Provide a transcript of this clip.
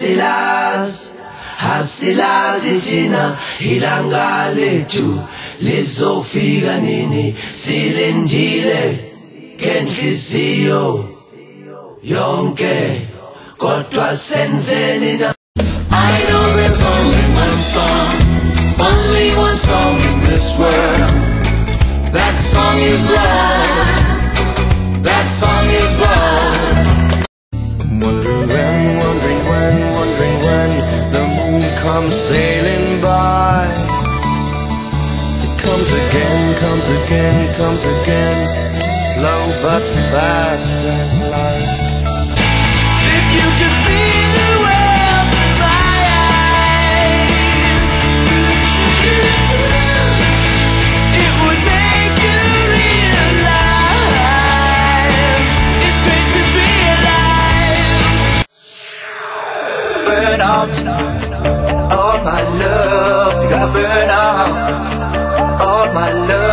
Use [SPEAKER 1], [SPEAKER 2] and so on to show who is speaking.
[SPEAKER 1] hasilazi hasilazi thina ilanga lethu lizofika nini? Silindile ngenhliziyo yonke kodwa senzeni na?
[SPEAKER 2] I know there's only one
[SPEAKER 3] comes sailing by. It comes again, comes again, comes again, slow but fast as light.
[SPEAKER 2] If you could see the world through my eyes, it would make you realize it's great to be alive.
[SPEAKER 1] my all my love. You gotta burn out all my love